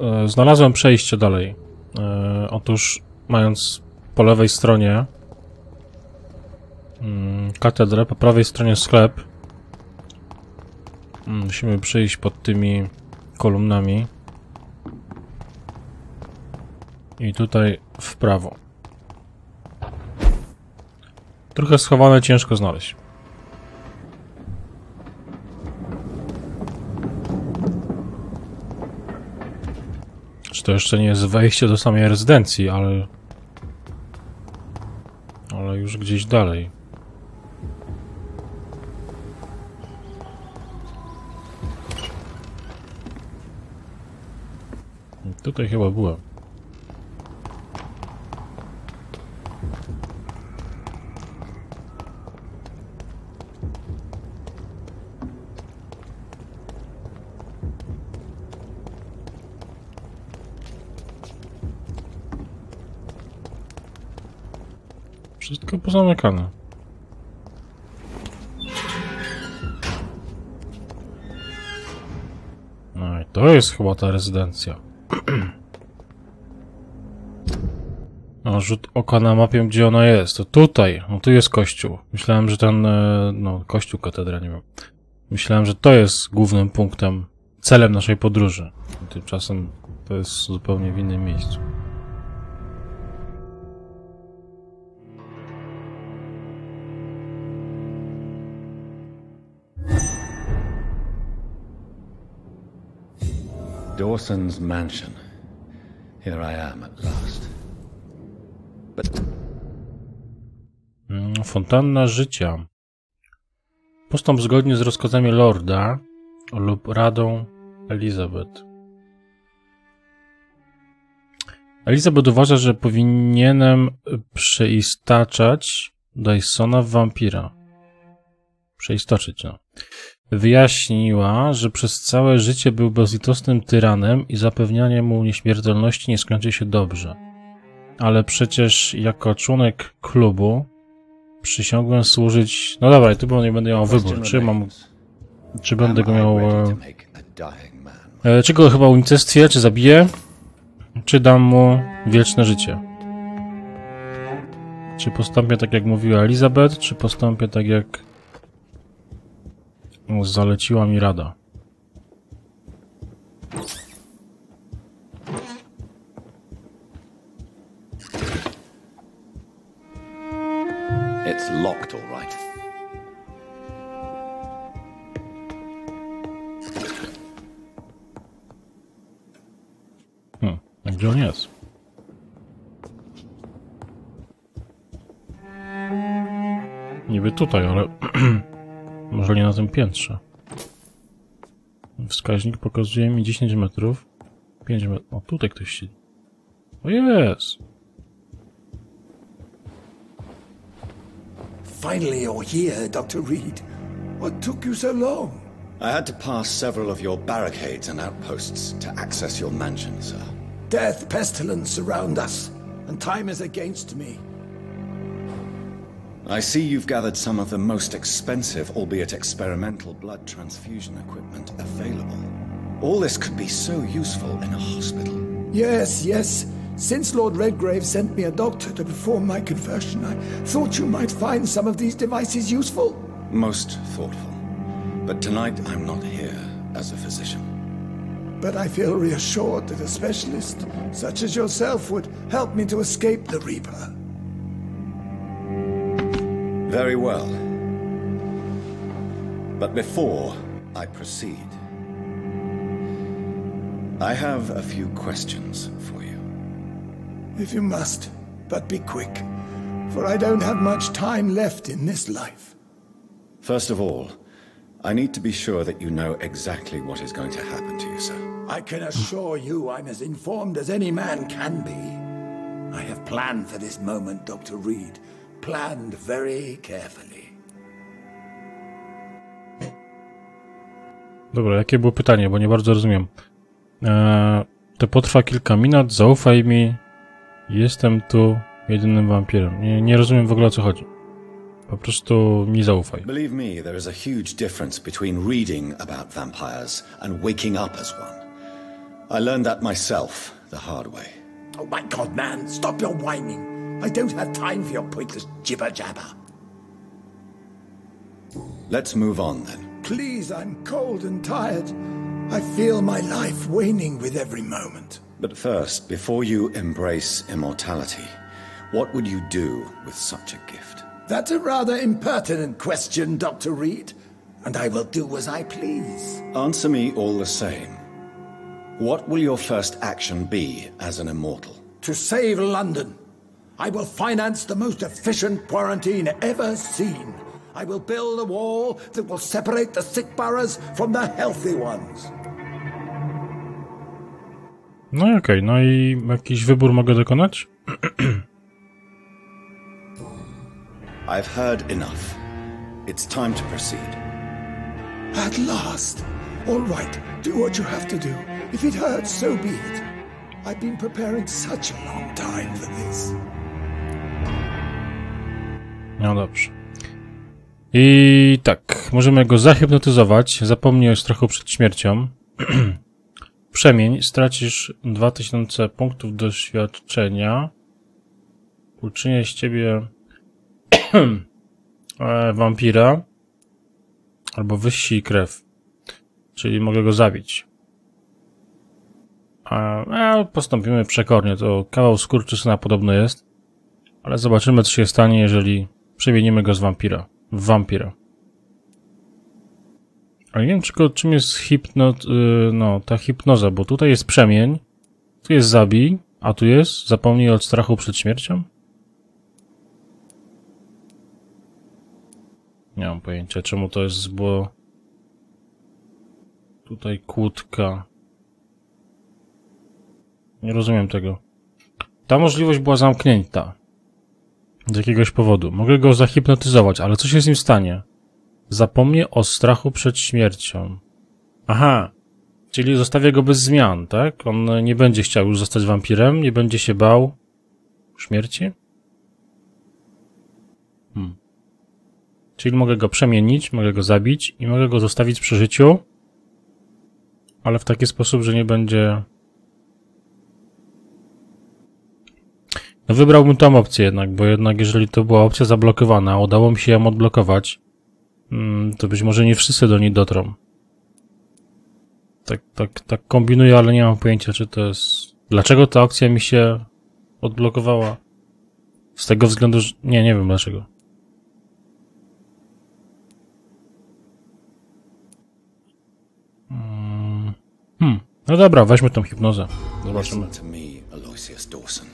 e, znalazłem przejście dalej. E, otóż, mając po lewej stronie mm, katedrę, po prawej stronie sklep, mm, musimy przejść pod tymi kolumnami. I tutaj w prawo. Trochę schowane, ciężko znaleźć. To jeszcze nie jest wejście do samej rezydencji, ale... Ale już gdzieś dalej. Tutaj chyba byłem. Pozamykane. No i to jest chyba ta rezydencja. No, rzut oka na mapie, gdzie ona jest. To tutaj. No tu jest kościół. Myślałem, że ten, e, no, kościół, katedra, nie wiem. Myślałem, że to jest głównym punktem, celem naszej podróży. Tymczasem to jest zupełnie w innym miejscu. Dawson's mansion. Here I am at last. But Mm, Fontanna życia. Postąp zgodnie z rozkazami Lorda lub radą Elizabeth. Elizabeth uważa, że powinienem przeistaczać Dysona w wampira. Przeistoczyć, no. Wyjaśniła, że przez całe życie był bezlitosnym tyranem i zapewnianie mu nieśmiertelności nie skończy się dobrze. Ale przecież jako członek klubu przysiągłem służyć... No dobra, tu nie będę miał wybór, czy mam... Czy będę go miał... e? E, Czy go chyba unicestwię, czy zabiję, czy dam mu wieczne życie? Czy postąpię tak jak mówiła Elizabeth, czy postąpię tak jak zaleciła mi rada? It's locked, all right. Hmm, a gdzie on jest? Niby tutaj, ale może nie na tym piętrze. Wskaźnik pokazuje mi 10 metrów. 5 metrów. O, tutaj ktoś siedzi. O jest! Finally, you're here, Dr. Reed. What took you so long? I had to pass several of your barricades and outposts to access your mansion, sir. Death, pestilence surround us, and time is against me. I see you've gathered some of the most expensive, albeit experimental, blood transfusion equipment available. All this could be so useful in a hospital. Yes, yes. Since Lord Redgrave sent me a doctor to perform my conversion, I thought you might find some of these devices useful. Most thoughtful. But tonight I'm not here as a physician. But I feel reassured that a specialist such as yourself would help me to escape the Reaper. Very well. But before I proceed, I have a few questions for you. If you must, but be quick, for I don't have much time left in this life. First of all, I need to be sure that you know exactly what is going to happen to you, sir. I can assure you I'm as informed as any man can be. I have planned for this moment, Dr. Reed. Planned very carefully. Dobra, jakie było pytanie, bo nie bardzo rozumiem. Eee, to potrwa kilka minut, zaufaj mi. Jestem tu jedynym wampirem. Nie, nie rozumiem w ogóle o co chodzi. Po prostu mi zaufaj. Believe me, there is a huge difference between reading about vampires and waking up as one. I learned that myself the hard way. Oh my god, man, stop your whining. I don't have time for your pointless jibber jabber. Let's move on then. Please, I'm cold and tired. I feel my life waning with every moment. But first, before you embrace immortality, what would you do with such a gift? That's a rather impertinent question, Dr. Reed. And I will do as I please. Answer me all the same. What will your first action be as an immortal? To save London, I will finance the most efficient quarantine ever seen. I will build a wall that will separate the sick boroughs from the healthy ones. No i okej, no i jakiś wybór mogę dokonać? I've heard enough. It's time to proceed. At last. All right, do what you have to do. If it hurts, so be it. I've been preparing such a long time for this. No dobrze. I tak, możemy go zahipnotyzować. Zapomnij o strachu przed śmiercią. Przemień, stracisz 2000 punktów doświadczenia. Uczynię z ciebie e, wampira. Albo wyścig krew. Czyli mogę go zabić. A, a postąpimy przekornie. To kawał skurczysyna podobno jest. Ale zobaczymy, co się stanie, jeżeli przemienimy go z wampira. W wampira. Ale nie wiem, tylko czym jest hipno... Yy, no, ta hipnoza, bo tutaj jest przemień, tu jest zabij, a tu jest zapomnij od strachu przed śmiercią? Nie mam pojęcia, czemu to jest, bo... Tutaj kłódka. Nie rozumiem tego. Ta możliwość była zamknięta. Z jakiegoś powodu. Mogę go zahipnotyzować, ale co się z nim stanie? Zapomnie o strachu przed śmiercią. Aha. Czyli zostawię go bez zmian, tak? On nie będzie chciał już zostać wampirem, nie będzie się bał śmierci? Hmm. Czyli mogę go przemienić, mogę go zabić i mogę go zostawić przy życiu, ale w taki sposób, że nie będzie No wybrałbym tą opcję jednak, bo jednak jeżeli to była opcja zablokowana, a udało mi się ją odblokować, mm, to być może nie wszyscy do niej dotrą. Tak, tak, tak kombinuję, ale nie mam pojęcia, czy to jest... Dlaczego ta opcja mi się odblokowała? Z tego względu, że... Nie, nie wiem dlaczego. Mm, Hmm. No dobra, weźmy tą hipnozę. Zobaczymy. Listen to me, Aloysius Dawson.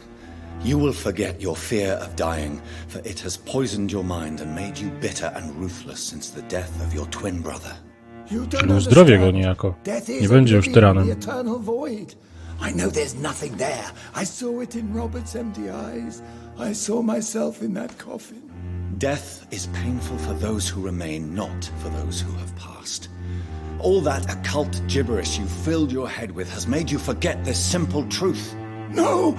You will forget your fear of dying, for it has poisoned your mind and made you bitter and ruthless since the death of your twin brother. You don't go understand. niejako. Death is Nie będzie już tyranem. The eternal void. I know there's nothing there. I saw it in Robert's empty eyes. I saw myself in that coffin. Death is painful for those who remain, not for those who have passed. All that occult gibberish you filled your head with has made you forget this simple truth. No!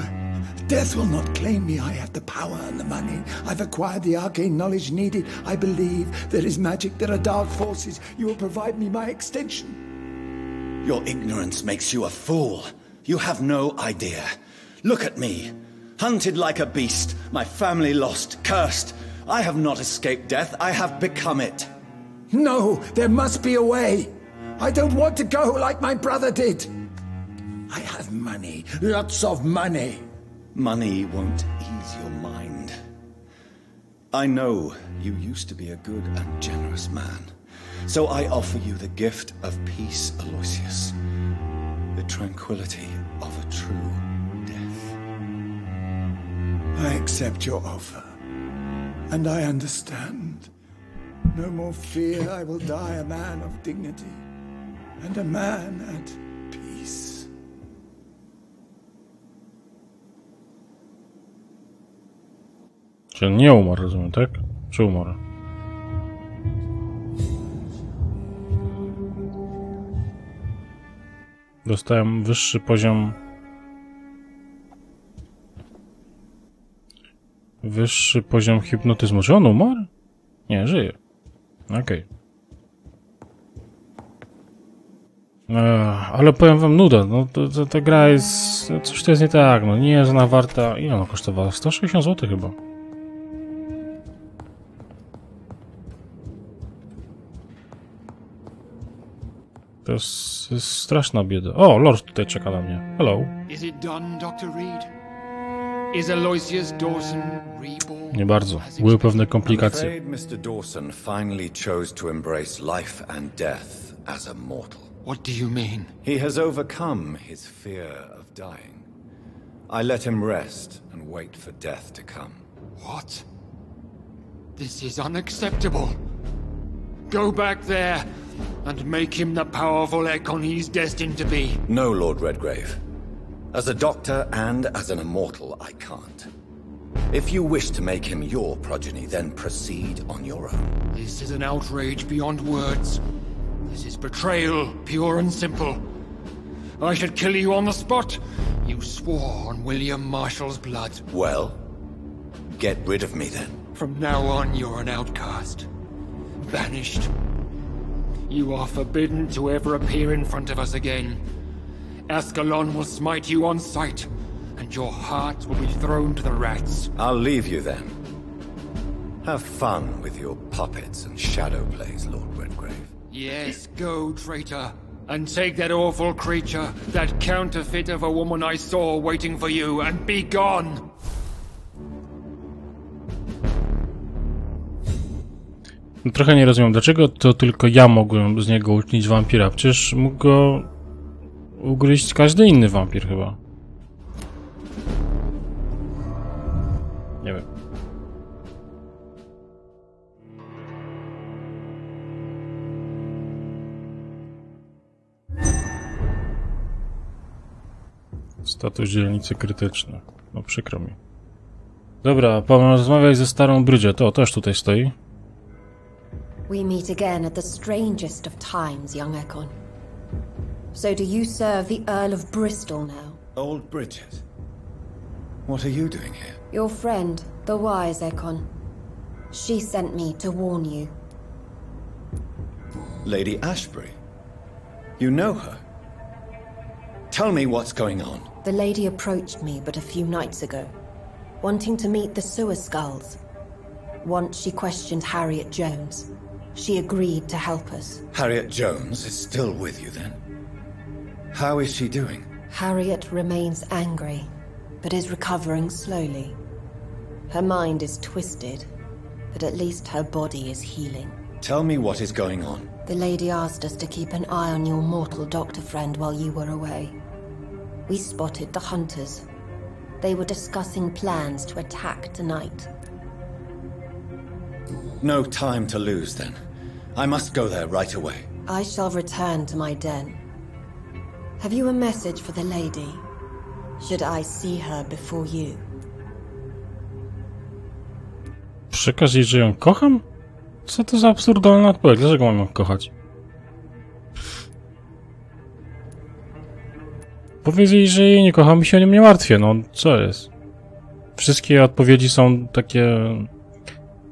Death will not claim me. I have the power and the money. I've acquired the arcane knowledge needed. I believe there is magic, there are dark forces. You will provide me my extension. Your ignorance makes you a fool. You have no idea. Look at me. Hunted like a beast, my family lost, cursed. I have not escaped death, I have become it. No, there must be a way. I don't want to go like my brother did. I have money, lots of money. Money won't ease your mind. I know you used to be a good and generous man. So I offer you the gift of peace, Aloysius. The tranquility of a true death. I accept your offer. And I understand. No more fear, I will die a man of dignity. And a man at Czy nie umarł, rozumiem, tak? Czy umarł? Dostałem wyższy poziom... Wyższy poziom hipnotyzmu. Czy on umarł? Nie, żyje. Okej. Ech, ale powiem wam nuda, no to, to, ta gra jest... Coś to jest nie tak, no nie jest ona warta... Ile ona kosztowała? 160 zł chyba. To jest, jest straszna bieda. O, Lord tutaj czeka na mnie. Hello. Is it done, Dr. Reed? Is Aloysius Dawson reborn? Nie bardzo. Były pewne komplikacje. Mr. Dawson finally chose to embrace life and death as a mortal. What do you mean? He has overcome his fear of dying. I let him rest and wait for death to come. What? This is unacceptable. Go back there and make him the powerful Ekon he's destined to be. No, Lord Redgrave. As a doctor and as an immortal, I can't. If you wish to make him your progeny, then proceed on your own. This is an outrage beyond words. This is betrayal, pure and simple. I should kill you on the spot. You swore on William Marshall's blood. Well, get rid of me then. From now on, you're an outcast. Banished. You are forbidden to ever appear in front of us again. Ascalon will smite you on sight, and your heart will be thrown to the rats. I'll leave you then. Have fun with your puppets and shadow plays, Lord Redgrave. Yes, go, traitor, and take that awful creature, that counterfeit of a woman I saw waiting for you, and be gone! Trochę nie rozumiem, dlaczego to tylko ja mogłem z niego uczynić wampira? Przecież mógł go ugryźć każdy inny wampir chyba. Nie wiem. Status dzielnicy krytyczny. No przykro mi. Dobra, porozmawiaj ze starą Bridget. O, też tutaj stoi. We meet again at the strangest of times, young Ekon. So do you serve the Earl of Bristol now? Old Bridget. What are you doing here? Your friend, the wise Ekon. She sent me to warn you. Lady Ashbury. You know her. Tell me what's going on. The lady approached me but a few nights ago, wanting to meet the sewer skulls. Once she questioned Harriet Jones. She agreed to help us. Harriet Jones is still with you then? How is she doing? Harriet remains angry, but is recovering slowly. Her mind is twisted, but at least her body is healing. Tell me what is going on. The lady asked us to keep an eye on your mortal doctor friend while you were away. We spotted the hunters. They were discussing plans to attack tonight. No time to lose then. I must go there right away. I shall return to my den. Have you a message for the lady? Should I see her before you? Przekaż jej, że ją kocham? Co to za absurdalna odpowiedź? Dlaczego mam ją kochać? Powiedz jej, że jej nie kocham i się o nią nie martwię, no co jest? Wszystkie odpowiedzi są takie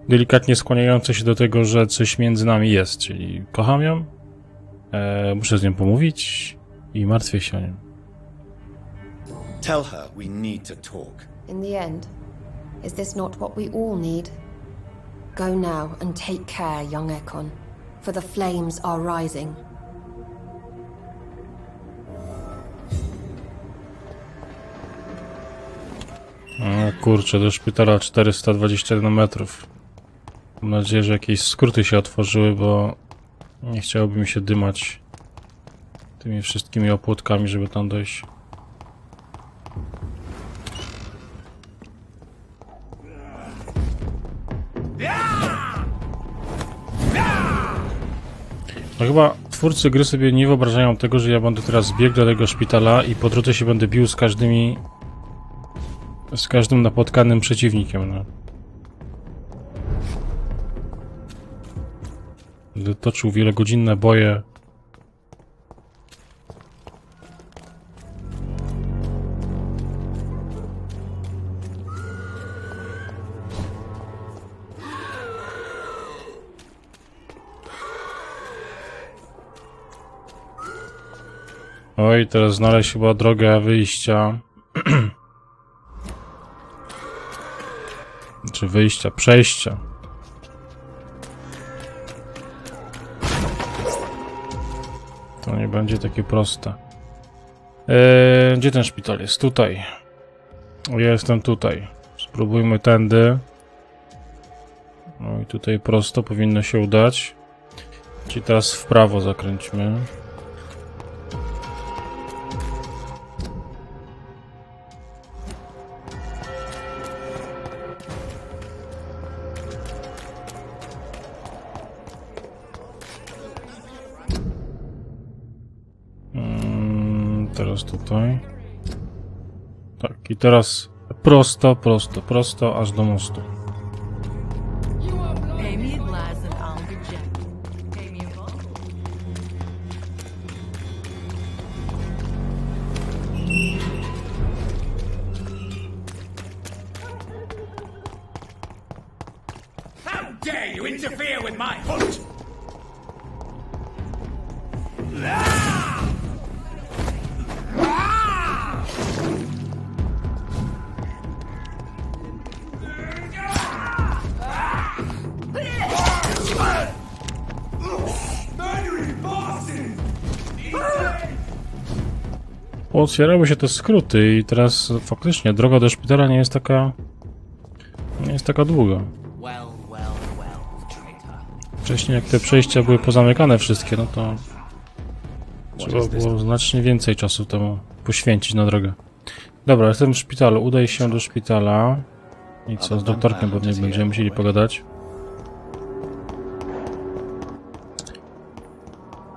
delikatnie skłaniające się do tego, że coś między nami jest, czyli kocham ją, e, muszę z nią pomówić i martwię się o nią. Tell her we need to talk. In the end, is this not what we all need? Go now and take care, young Ekon, for the flames are rising. O kurczę, do szpitala 421 metrów. Mam nadzieję, że jakieś skróty się otworzyły, bo nie chciałoby mi się dymać tymi wszystkimi opłotkami, żeby tam dojść. No chyba twórcy gry sobie nie wyobrażają tego, że ja będę teraz biegł do tego szpitala i po drodze się będę bił z każdymi z każdym napotkanym przeciwnikiem, no. Będę toczył wielogodzinne boje. Oj, teraz znaleźć chyba drogę wyjścia. Czy wyjścia, przejścia. To nie będzie takie proste. Eee, gdzie ten szpital jest? Tutaj. Jestem tutaj. Spróbujmy tędy. No i tutaj prosto powinno się udać. Czyli teraz w prawo zakręćmy. Teraz tutaj. Tak, i teraz prosto, prosto, prosto, aż do mostu. Otwierały się te skróty i teraz faktycznie droga do szpitala nie jest taka... nie jest taka długa. Wcześniej jak te przejścia były pozamykane wszystkie, no to trzeba było znacznie więcej czasu temu poświęcić na drogę. Dobra, jestem w szpitalu, udaj się do szpitala. I co, z doktorkiem pewnie będziemy musieli pogadać.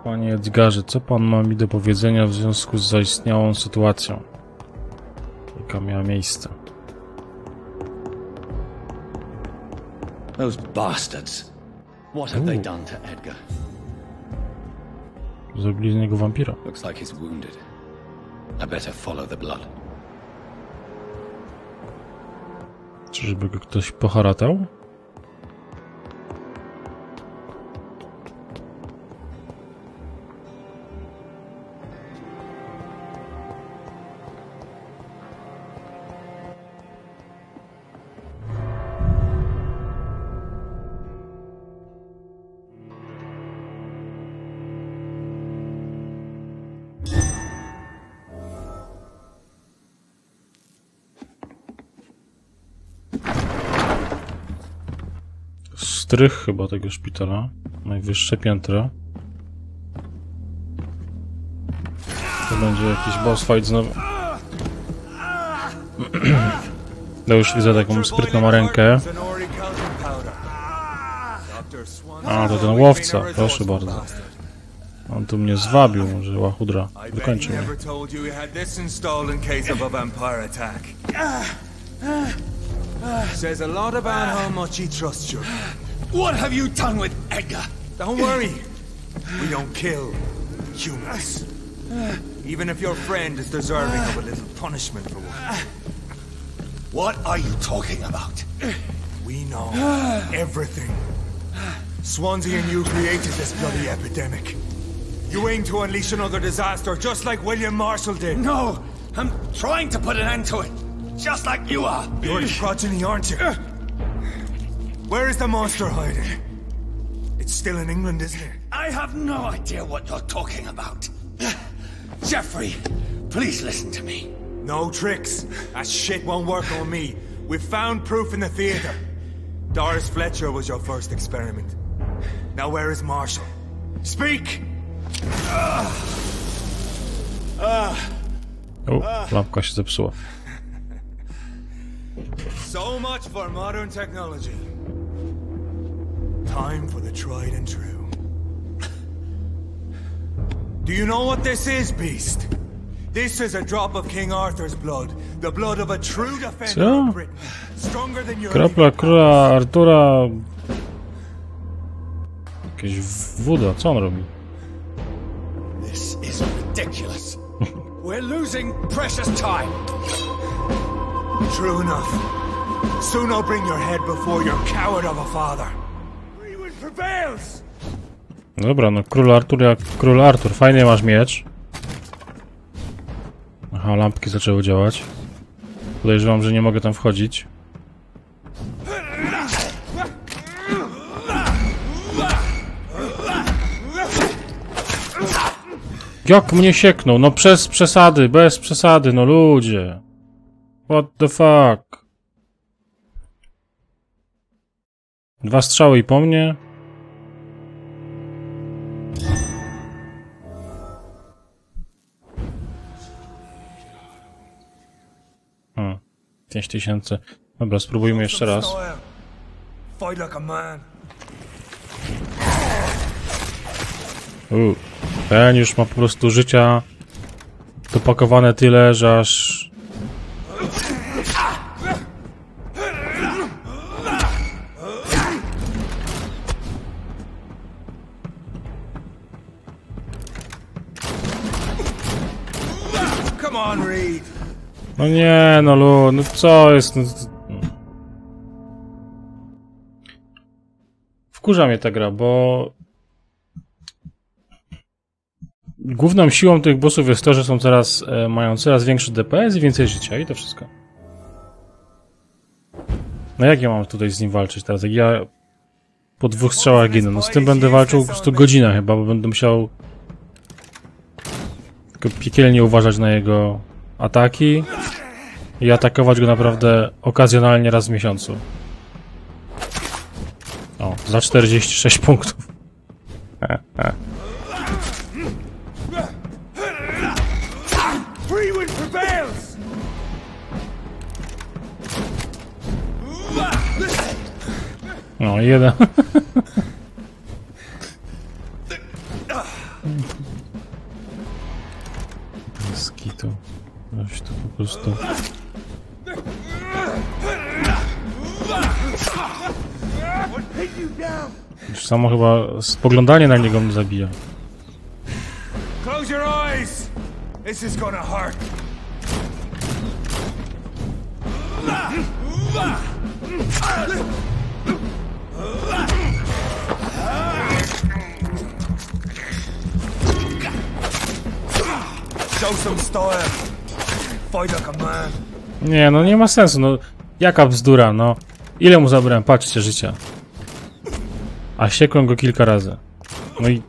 Panie Edgarze, co pan ma mi do powiedzenia w związku z zaistniałą sytuacją, jaka miała miejsce? Those bastards. What have they done to Edgar? Zrobili z niego wampira. Looks like he's wounded. I better follow the blood. Czyżby go ktoś poharatał? Strych chyba tego szpitala. Najwyższe piętro. To będzie jakiś boss fight znowu. No już widzę taką sprytną rękę. A, to ten łowca, proszę bardzo. On tu mnie zwabił, że łachudra. Wykończy mnie. Says a lot about how much he trusts you. What have you done with Edgar? Don't worry. We don't kill humans. Even if your friend is deserving of a little punishment for one. What are you talking about? We know everything. Swansea and you created this bloody epidemic. You aim to unleash another disaster just like William Marshall did. No, I'm trying to put an end to it. Just like you are. You're the progeny, aren't you? Uh, Where is the monster hiding? It's still in England, isn't it? I have no idea what you're talking about. Jeffrey, please listen to me. No tricks. That shit won't work on me. We've found proof in the theater. Doris Fletcher was your first experiment. Now where is Marshall? Speak! O, lampka się zepsuła. So much for modern technology. Time for the tried and true. Do you know what this is, Beast? This is a drop of King Arthur's blood. The blood of a true defender of Britain. Stronger than your Kropla króla Artura... Jakieś woda, co on robi? This is ridiculous. We're losing precious time. True enough. Soon I'll bring your head before your coward of a father. Dobra, no król Artur jak król Artur. Fajnie masz miecz. Aha, lampki zaczęły działać. Podejrzewam, że nie mogę tam wchodzić. Jak mnie sieknął? No przez przesady, bez przesady, no ludzie. What the fuck? Dwa strzały i po mnie? Hmm. 5 tysięcy. Dobra, spróbujmy jeszcze raz. U, ten już ma po prostu życia dopakowane tyle, że aż... nie, no lu, no co jest... No... Wkurza mnie ta gra, bo... Główną siłą tych bossów jest to, że są coraz, e, mają coraz większy DPS i więcej życia i to wszystko. No jak ja mam tutaj z nim walczyć teraz? Jak ja po dwóch strzałach ginę, no z tym będę walczył po prostu godzinę chyba, bo będę musiał tylko piekielnie uważać na jego ataki i atakować go naprawdę okazjonalnie raz w miesiącu. O, za 46 punktów. No, jeden. Skitu. Weź to po prostu. Już samo chyba spoglądanie na niego mnie zabija. Show some style. Nie, no nie ma sensu, no. Jaka bzdura, no. Ile mu zabrałem? Patrzcie, życia. A siekłem go kilka razy. No i...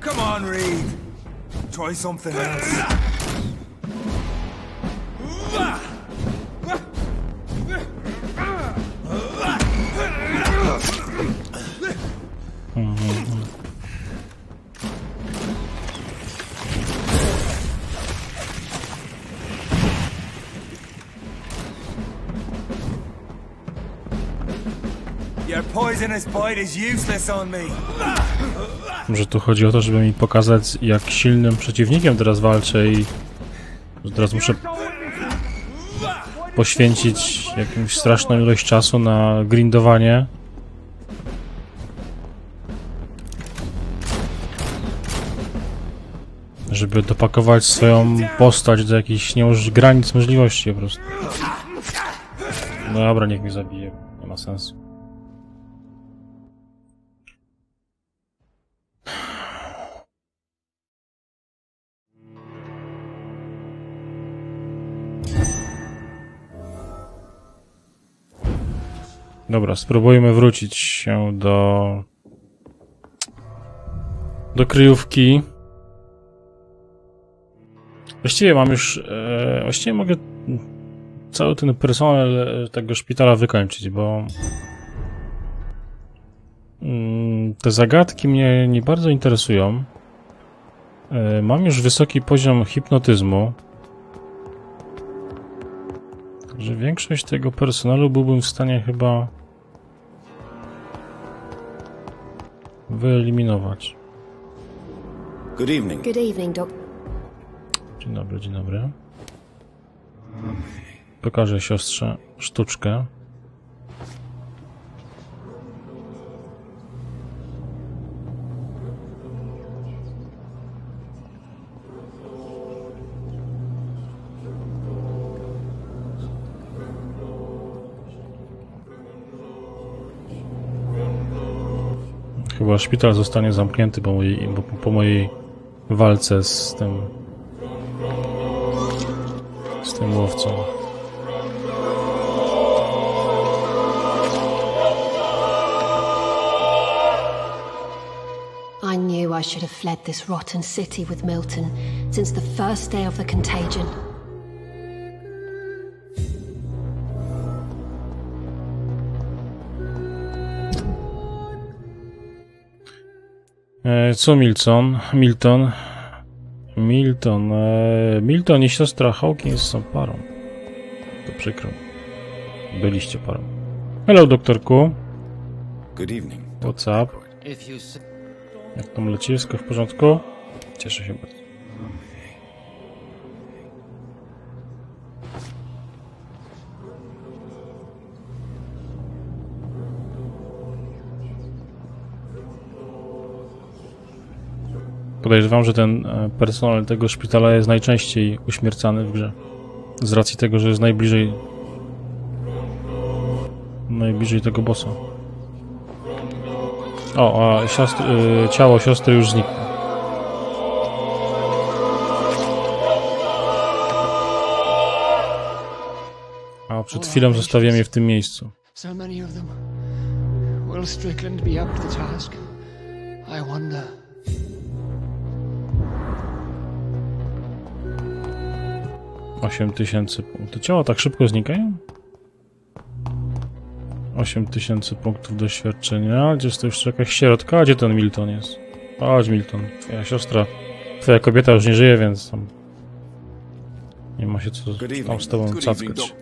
Come on, Reed. Try something else. Może tu chodzi o to, żeby mi pokazać, jak silnym przeciwnikiem teraz walczę i że teraz muszę poświęcić jakąś straszną ilość czasu na grindowanie. Żeby dopakować swoją postać do jakichś nie już granic możliwości po prostu. No dobra, niech mnie zabije. Nie ma sensu. Dobra, spróbujmy wrócić się do... do kryjówki. Właściwie mam już... E, właściwie mogę cały ten personel e, tego szpitala wykończyć, bo... Mm, te zagadki mnie nie bardzo interesują. E, mam już wysoki poziom hipnotyzmu. Także większość tego personelu byłbym w stanie chyba wyeliminować. Good evening. Good evening, Doc. Dzień dobry, dzień dobry. Pokażę siostrze sztuczkę. Chyba szpital zostanie zamknięty po mojej, po mojej walce z tym z tym łowcą. I knew I should have fled this rotten city with Milton since the first day of the contagion. Co Milton? Milton? Milton. E, Milton i siostra Hawkins są parą. To przykro. Byliście parą. Hello, doktorku. Good evening. What's up? Jak tam leci? Wszystko w porządku? Cieszę się bardzo. Podejrzewam, że ten e, personel tego szpitala jest najczęściej uśmiercany w grze. Z racji tego, że jest najbliżej najbliżej tego bossa. O, a siostry, y, ciało siostry już znikło. A przed chwilą zostawiłem je w tym miejscu. So many of them. Will Strickland be up to the task? I wonder. Osiem tysięcy punktów. Ciała tak szybko znikają? 8 tysięcy punktów doświadczenia. Gdzie jest to jeszcze jakaś środka? A gdzie ten Milton jest? Chodź Milton, twoja siostra, twoja kobieta już nie żyje, więc tam nie ma się co tam z tobą cackać.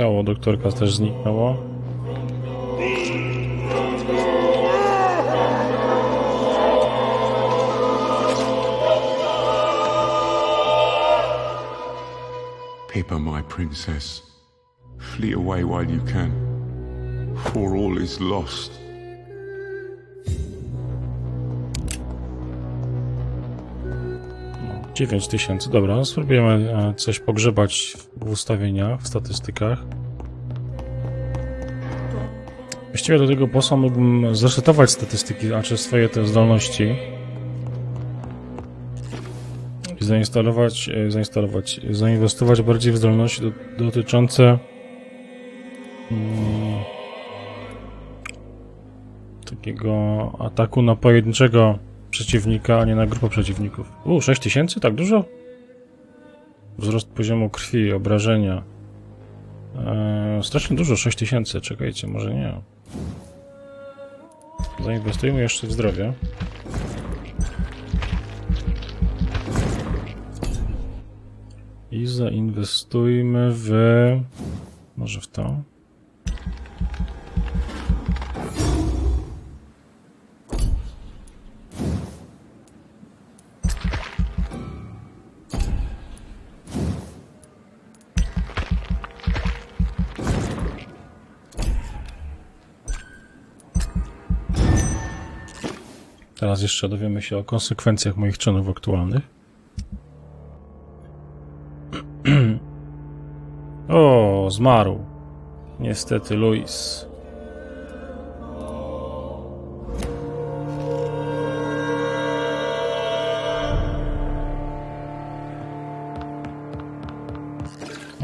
Ciało doktorka też zniknęło. Pippa, my princess, flee away while you can, for all is lost. Dziewięć tysięcy, dobra, spróbujemy e, coś pogrzebać w ustawieniach, w statystykach. Właściwie do tego bossa mógłbym zresetować statystyki, znaczy swoje te zdolności. I zainstalować, e, zainstalować, zainwestować bardziej w zdolności do, dotyczące mm, takiego ataku na pojedynczego przeciwnika, a nie na grupę przeciwników. U, 6000? Tak dużo? Wzrost poziomu krwi, obrażenia. Eee, strasznie dużo, 6000. Czekajcie, może nie. Zainwestujmy jeszcze w zdrowie. I zainwestujmy w... Może w to? Teraz jeszcze dowiemy się o konsekwencjach moich czynów aktualnych. o, zmarł. Niestety, Luis.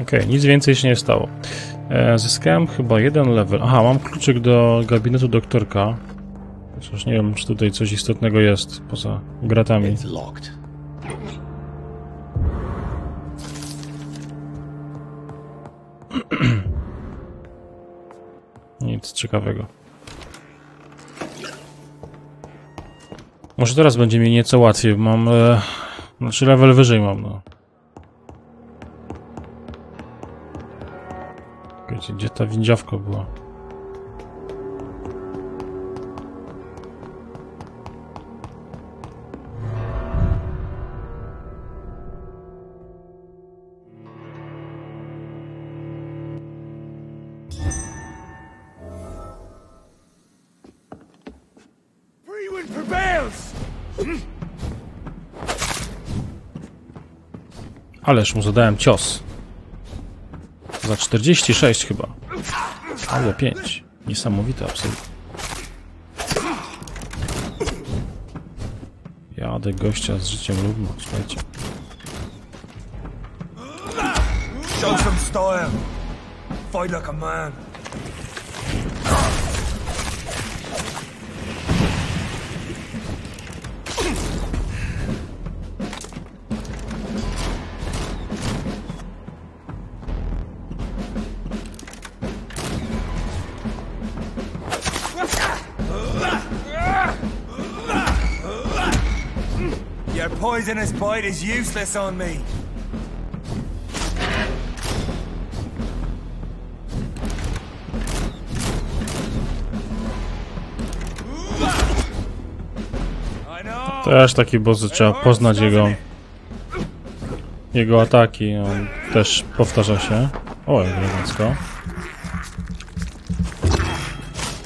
Okej, nic więcej się nie stało. E, zyskałem chyba jeden level. Aha, mam kluczyk do gabinetu doktorka. Chociaż nie wiem, czy tutaj coś istotnego jest poza gratami. Nic ciekawego. Może teraz będzie mi nieco łatwiej. bo Mam e, Znaczy level wyżej mam, no. Gdzie ta windziawka była? Ależ mu zadałem cios. Za 46 chyba. Albo 5. Niesamowite absolutnie. Jadę gościa z życiem równo, słuchajcie. Show some. Fight like a man. Your poisonous bite is useless on me. Też taki że trzeba poznać jego jego ataki. On też powtarza się. O, elegancko.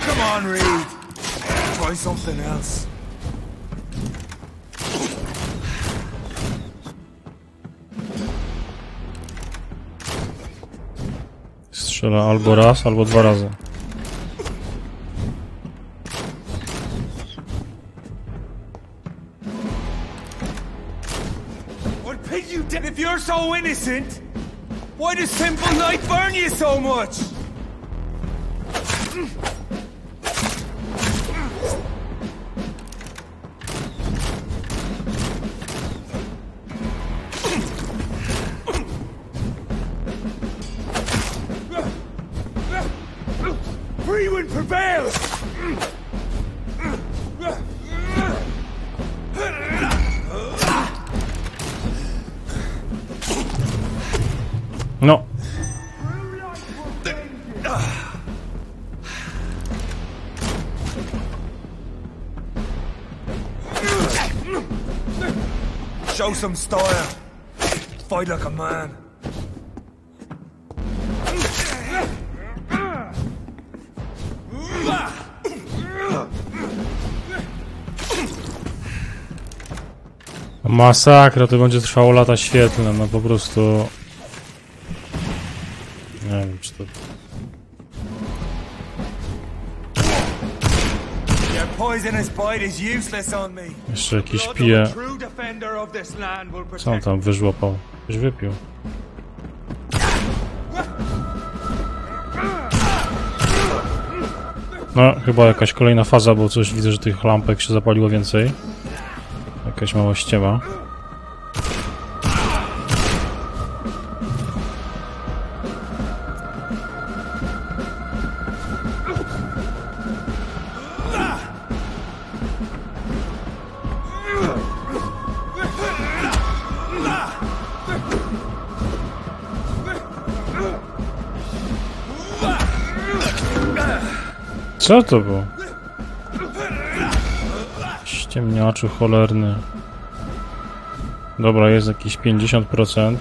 Come on, Reed. Try something else. Strzela albo raz, albo dwa razy. If you're so innocent? Why does simple light burn you so much? No, Show some style. Fight like a man. masakra, to będzie trwało lata świetlne, no po prostu... this land will Co on tam wyżłopał? Już wypił. No, chyba jakaś kolejna faza, bo coś widzę, że tych lampek się zapaliło więcej. Jakaś mała ściema. Co to było? Ściemniaczu cholerny. Dobra, jest jakieś 50%.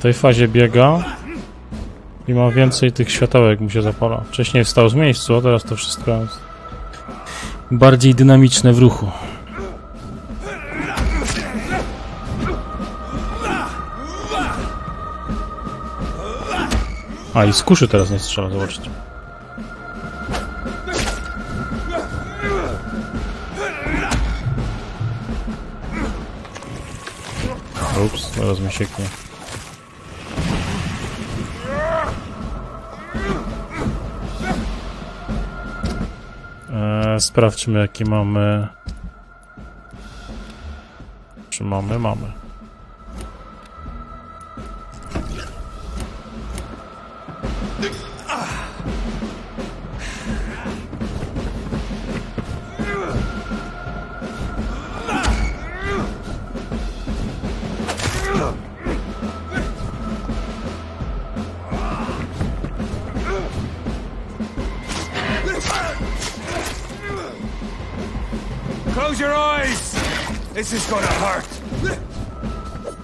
Tej fazie biega i ma więcej tych światełek mu się zapala. Wcześniej stał z miejscu, a teraz to wszystko jest bardziej dynamiczne w ruchu. A i z kuszy teraz nie strzela, zobaczcie. Ups, teraz mi sieknie. Sprawdźmy jaki mamy... Czy mamy? Mamy.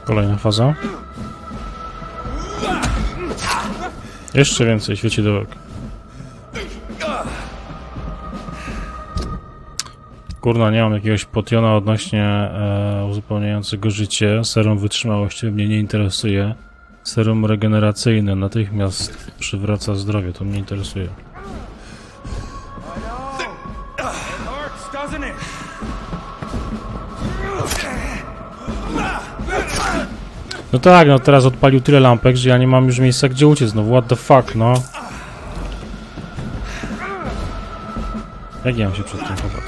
Kolejna faza. Jeszcze więcej świecidełek. Kurna, nie mam jakiegoś potiona odnośnie e, uzupełniającego życie. Serum wytrzymałości mnie nie interesuje. Serum regeneracyjne natychmiast przywraca zdrowie, to mnie interesuje. No tak, no teraz odpalił tyle lampek, że ja nie mam już miejsca gdzie uciec, no what the fuck, no. Jak ja mam się przed tym chować?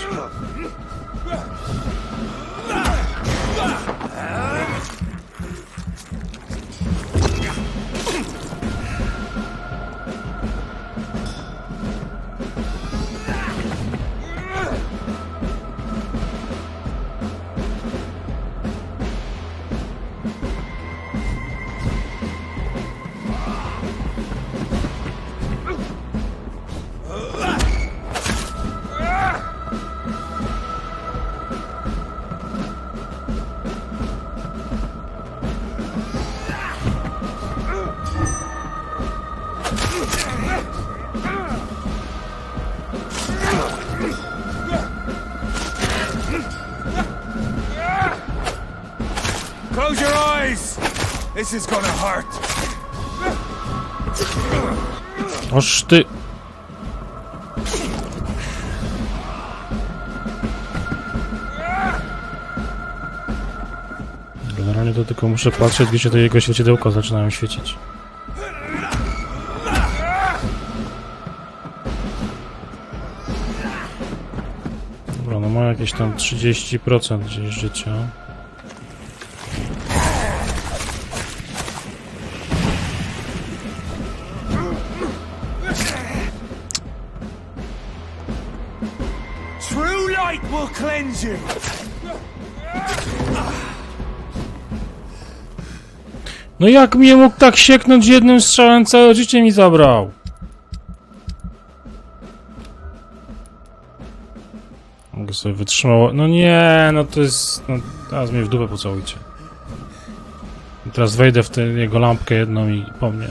Generalnie to tylko muszę patrzeć, gdzie się to jego świecidełko zaczynają świecić. Dobra, no ma jakieś tam 30% gdzieś życia. Cleanse you. No jak mnie mógł tak sieknąć jednym strzałem, całe życie mi zabrał? Mogę sobie wytrzymało... No nie, no to jest... No, teraz mnie w dupę pocałujcie. I teraz wejdę w tę jego lampkę jedną i po mnie.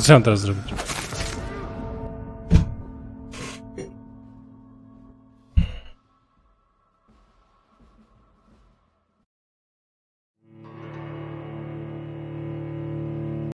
Co mam teraz zrobić?